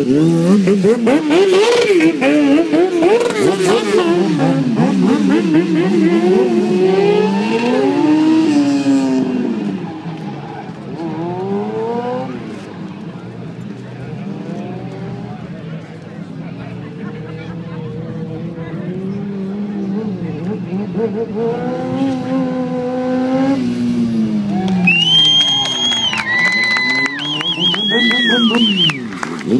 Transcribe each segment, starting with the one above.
Oh,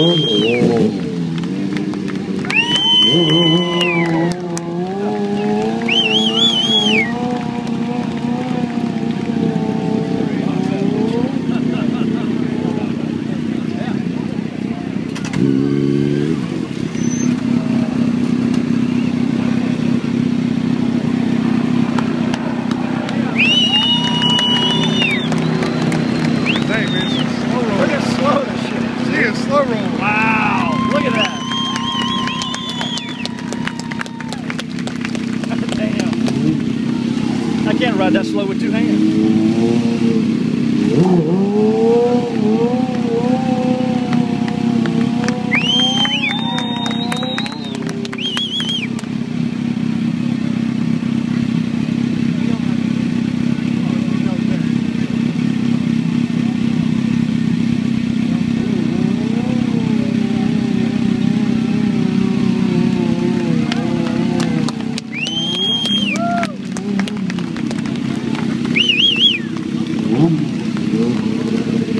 Mm-hmm. Can't ride that slow with two hands. Senhor.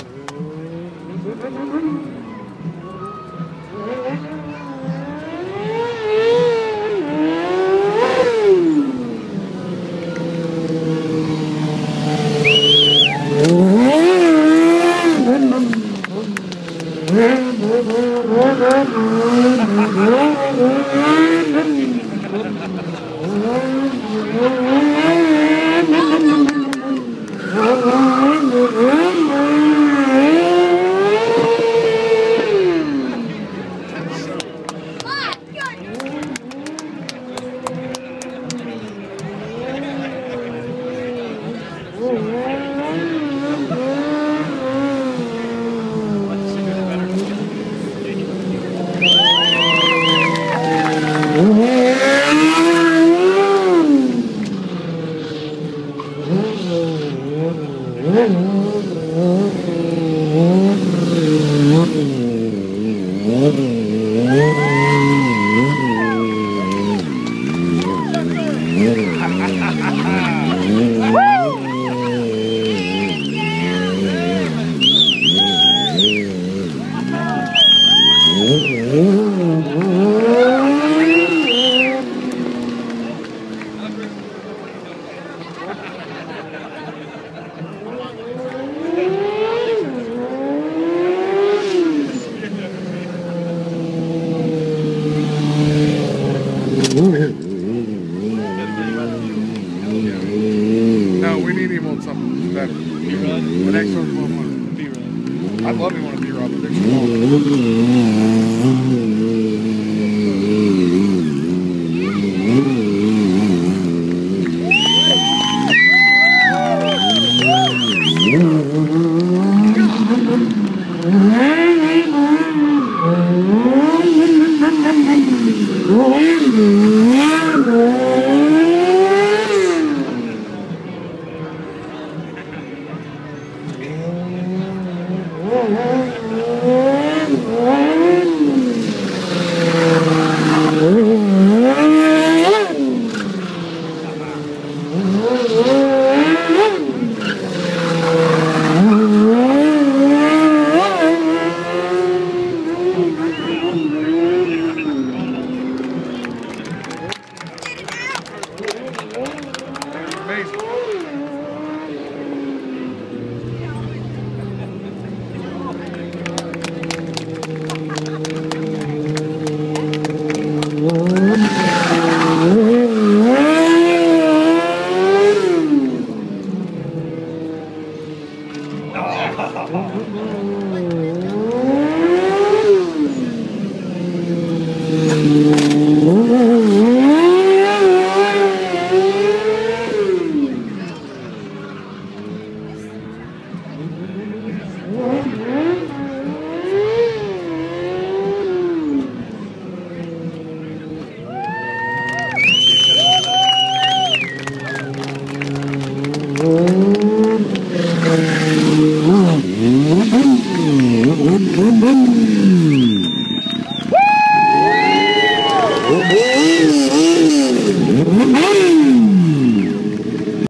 Mm-hmm.